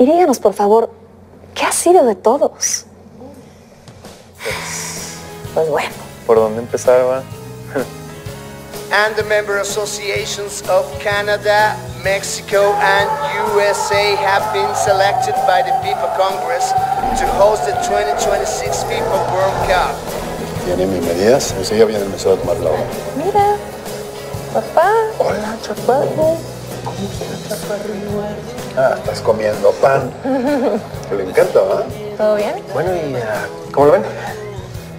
Y díganos, por favor, ¿qué ha sido de todos? Pues bueno. ¿Por dónde empezar, va? and the member associations of Canada, Mexico, and USA have been selected by the FIFA Congress to host the 2026 FIFA World Cup. ¿Tienen mis medidas? Enseguida viene el mesero a tomar la hora. Mira, papá. Hola, Ah, estás comiendo pan. Le encanta, ¿va? ¿Todo bien? Bueno, ¿y ah, cómo lo ven?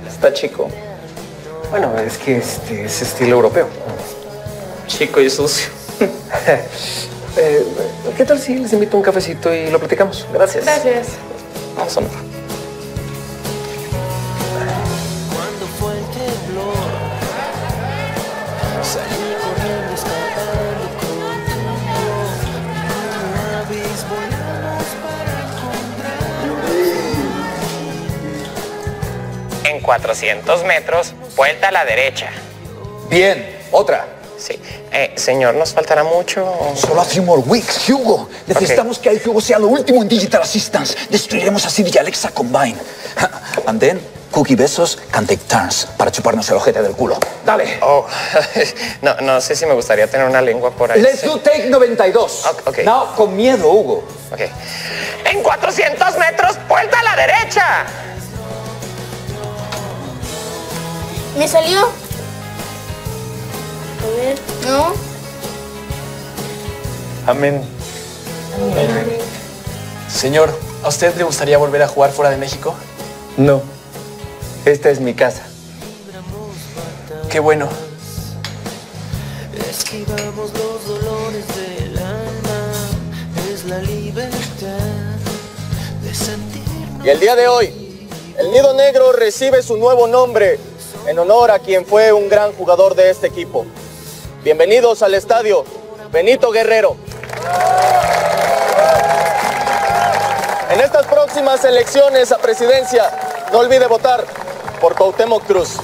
Está chico. Bueno, es que este es estilo europeo. Chico y sucio. Eh, ¿Qué tal si les invito a un cafecito y lo platicamos? Gracias. Gracias. Vamos a ver. 400 metros, vuelta a la derecha. Bien, otra. Sí. Eh, señor, ¿nos faltará mucho? o- Solo a few more weeks, Hugo. Necesitamos que el Hugo sea lo último en Digital Assistance. Destruiremos a Siri y Alexa Combine. And then, Cookie Besos can take turns para chuparnos el ojete del culo. Dale. Oh, no, no sé si me gustaría tener una lengua por ahí. Let's do take 92. Ok, ok. Now, con miedo, Hugo. Ok. En 400 metros, vuelta a la derecha. ¿Me salió? A ver, no. Amén. Señor, ¿a usted le gustaría volver a jugar fuera de México? No. Esta es mi casa. Qué bueno. Esquivamos los dolores del alma. Es la libertad de sentirnos. Y el día de hoy, el Nido Negro recibe su nuevo nombre en honor a quien fue un gran jugador de este equipo. Bienvenidos al estadio Benito Guerrero. En estas próximas elecciones a presidencia, no olvide votar por Cuauhtémoc Cruz.